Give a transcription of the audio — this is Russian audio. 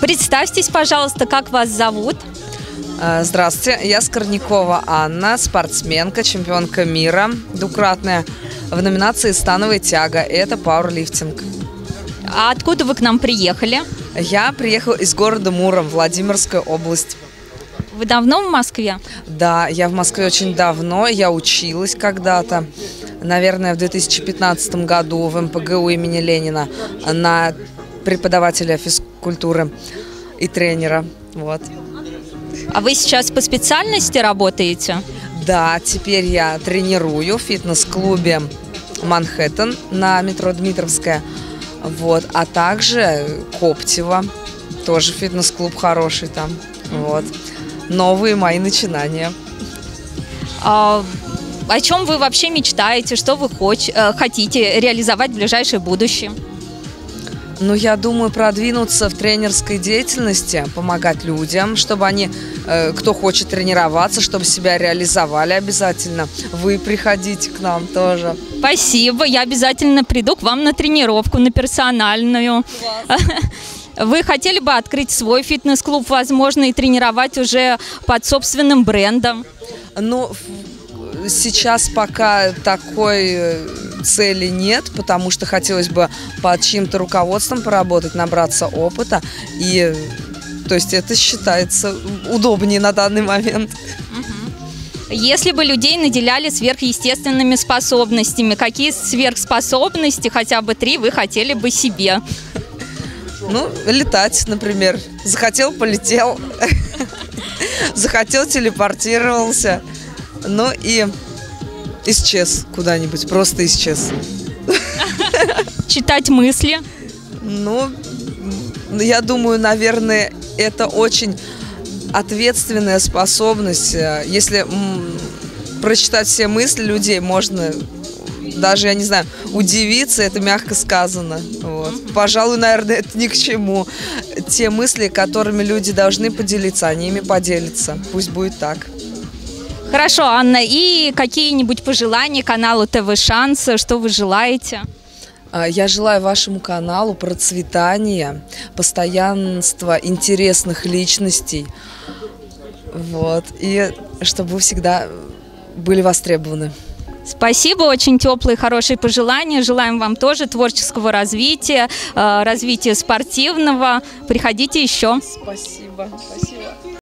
Представьтесь, пожалуйста, как вас зовут? Э, Здравствуйте, я Скорнякова Анна, спортсменка, чемпионка мира, двукратная в номинации «Становая тяга». Это пауэрлифтинг. А откуда вы к нам приехали? Я приехала из города Муром, Владимирская область. Вы давно в Москве? Да, я в Москве очень давно, я училась когда-то, наверное, в 2015 году в МПГУ имени Ленина на преподавателя физкультуры и тренера. Вот. А вы сейчас по специальности работаете? Да, теперь я тренирую в фитнес-клубе Манхэттен на метро Дмитровская. Вот. А также Коптева, тоже фитнес-клуб хороший там. Вот. Новые мои начинания. А, о чем вы вообще мечтаете? Что вы хоч- э, хотите реализовать в ближайшее будущее? Ну, я думаю, продвинуться в тренерской деятельности, помогать людям, чтобы они, э, кто хочет тренироваться, чтобы себя реализовали обязательно. Вы приходите к нам тоже. Спасибо, я обязательно приду к вам на тренировку, на персональную. Вы хотели бы открыть свой фитнес-клуб, возможно, и тренировать уже под собственным брендом? В- сейчас пока такой э, цели нет, потому что хотелось бы под чьим-то руководством поработать, набраться опыта. И то есть это считается удобнее на данный момент. Если бы людей наделяли сверхъестественными способностями, какие сверхспособности, хотя бы три, вы хотели бы себе? Ну, летать, например. Захотел, полетел. Захотел, телепортировался. Ну и исчез куда-нибудь, просто исчез. Читать мысли? Ну, я думаю, наверное, это очень ответственная способность. Э, Если прочитать все мысли людей, можно даже, я не знаю, удивиться, это мягко сказано. Вот. Пожалуй, наверное, это ни к чему. Те мысли, которыми люди должны поделиться, они ими поделятся. Пусть будет так. Хорошо, Анна, и какие-нибудь пожелания каналу ТВ Шанс, что вы желаете? А, Я желаю вашему каналу процветания, постоянства интересных личностей. Вот. И чтобы вы всегда были востребованы. Спасибо, очень теплые, хорошие пожелания. Желаем вам тоже творческого развития, э, развития спортивного. Приходите еще. Спасибо. Спасибо.